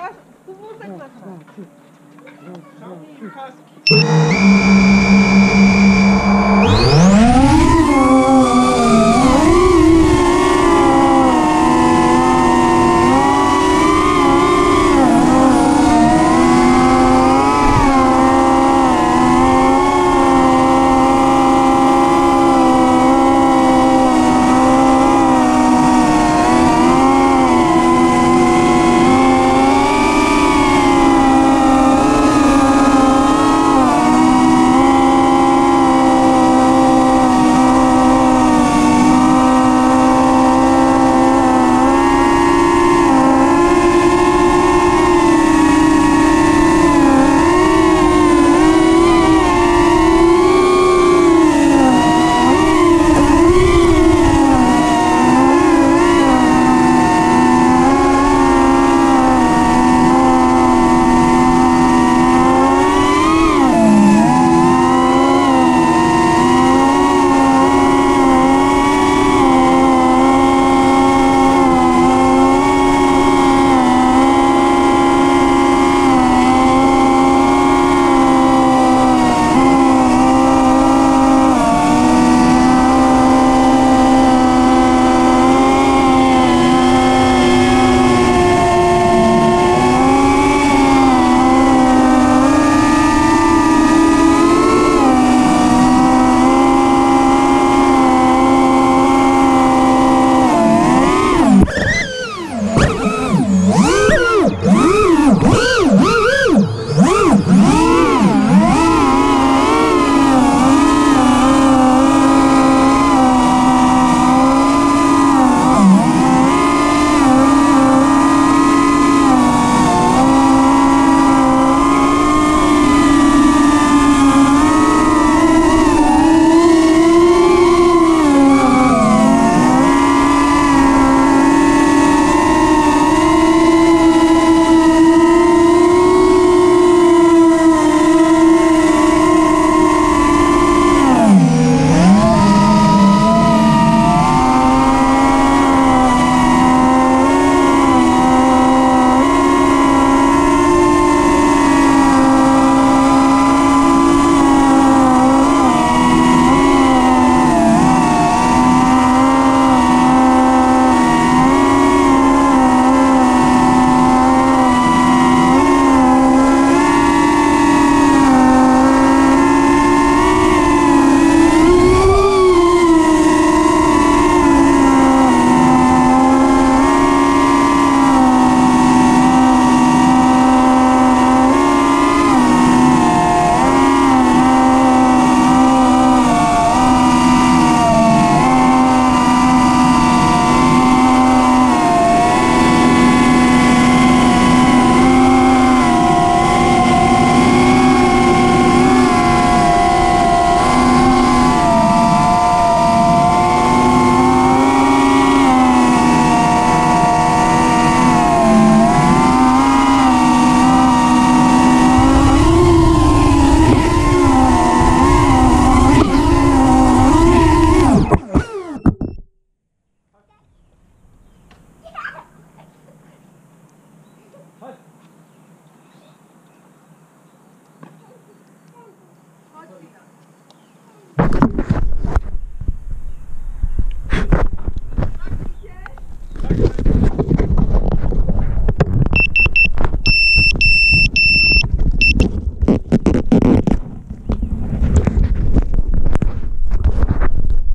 Masz wózek na czas. Ciągnij kaski. Hadi.